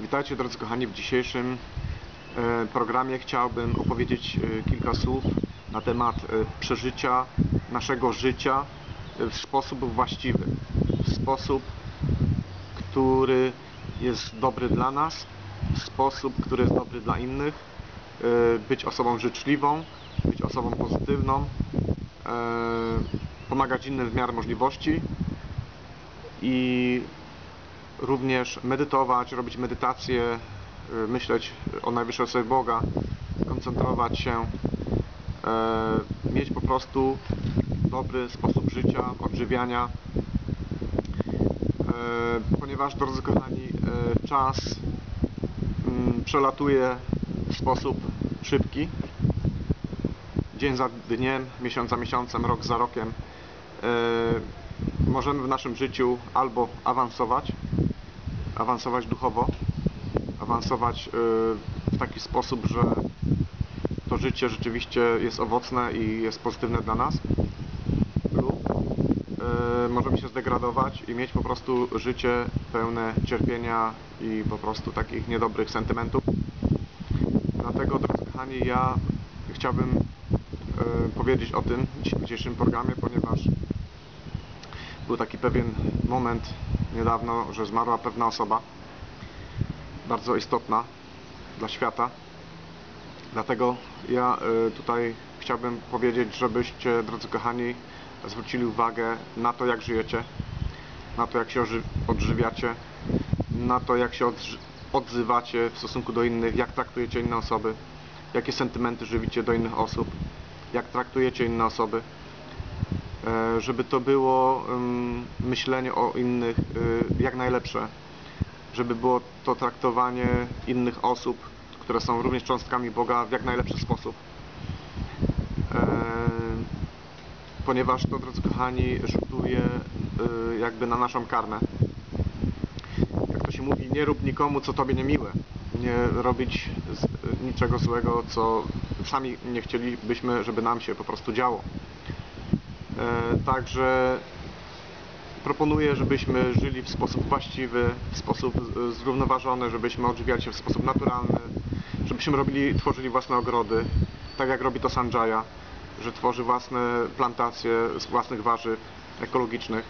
Witajcie drodzy kochani w dzisiejszym e, programie. Chciałbym opowiedzieć e, kilka słów na temat e, przeżycia naszego życia w sposób właściwy, w sposób, który jest dobry dla nas, w sposób, który jest dobry dla innych, być osobą życzliwą, być osobą pozytywną, pomagać innym w miarę możliwości i również medytować, robić medytację, y, myśleć o najwyższej osobie Boga, koncentrować się, e, mieć po prostu dobry sposób życia, odżywiania, e, ponieważ, drodzy kochani, czas mm, przelatuje w sposób szybki, dzień za dniem, miesiąc za miesiącem, rok za rokiem. Możemy w naszym życiu albo awansować, awansować duchowo, awansować y, w taki sposób, że to życie rzeczywiście jest owocne i jest pozytywne dla nas, lub y, możemy się zdegradować i mieć po prostu życie pełne cierpienia i po prostu takich niedobrych sentymentów. Dlatego, drodzy kochani, ja chciałbym y, powiedzieć o tym w dzisiejszym programie, ponieważ był taki pewien moment niedawno, że zmarła pewna osoba bardzo istotna dla świata. Dlatego ja y, tutaj chciałbym powiedzieć, żebyście, drodzy kochani, zwrócili uwagę na to, jak żyjecie, na to, jak się odżywiacie, na to, jak się odzywacie w stosunku do innych, jak traktujecie inne osoby, jakie sentymenty żywicie do innych osób, jak traktujecie inne osoby żeby to było myślenie o innych y, jak najlepsze, żeby było to traktowanie innych osób, które są również cząstkami Boga w jak najlepszy sposób. E, Ponieważ to, drodzy kochani, rzutuje y, jakby na naszą karmę. Jak to się mówi, nie rób nikomu, co tobie niemiłe. Nie robić z, niczego złego, co sami nie chcielibyśmy, żeby nam się po prostu działo. E, Także proponuję, żebyśmy żyli w sposób właściwy, w sposób zrównoważony, żebyśmy odżywiali się w sposób naturalny, żebyśmy robili, tworzyli własne ogrody, tak jak robi to Sanjaya, że tworzy własne plantacje z własnych warzyw ekologicznych.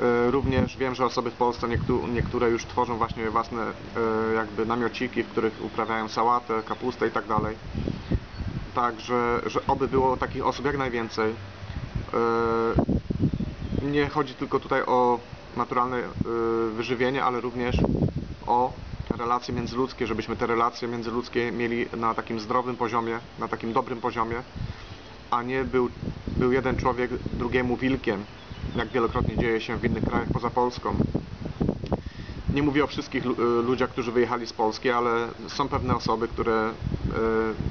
E, Również wiem, że osoby w Polsce niektó- niektóre już tworzą właśnie własne e, jakby namiociki, w których uprawiają sałatę, kapustę i tak dalej. Także, że oby było takich osób jak najwięcej. E, Nie chodzi tylko tutaj o naturalne e, wyżywienie, ale również o relacje międzyludzkie, żebyśmy te relacje międzyludzkie mieli na takim zdrowym poziomie, na takim dobrym poziomie, a nie był, był jeden człowiek drugiemu wilkiem, jak wielokrotnie dzieje się w innych krajach poza Polską. Nie mówię o wszystkich y, ludziach, którzy wyjechali z Polski, ale są pewne osoby, które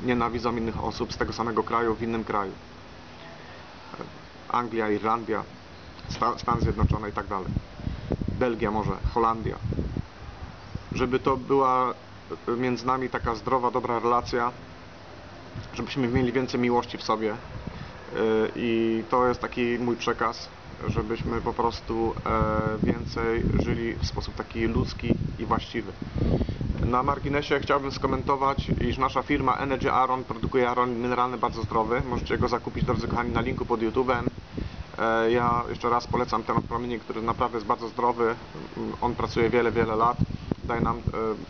nienawidzą innych osób z tego samego kraju w innym kraju. Anglia, Irlandia, Sta- Stan Zjednoczony i tak dalej. Belgia może, Holandia. Żeby to była y, między nami taka zdrowa, dobra relacja, żebyśmy mieli więcej miłości w sobie. Y, I to jest taki mój przekaz, żebyśmy po prostu e, więcej żyli w sposób taki ludzki i właściwy. Na marginesie chciałbym skomentować, iż nasza firma Energy Aron produkuje aron mineralny bardzo zdrowy. Możecie go zakupić, drodzy kochani, na linku pod YouTube'em. E, Ja jeszcze raz polecam ten promiennik, który naprawdę jest bardzo zdrowy. On pracuje wiele, wiele lat. Daje nam e,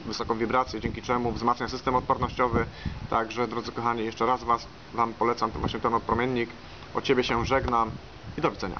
wysoką wibrację, dzięki czemu wzmacnia system odpornościowy. Także, drodzy kochani, jeszcze raz was, Wam polecam ten właśnie ten odpromiennik. Od Ciebie się żegnam i do widzenia.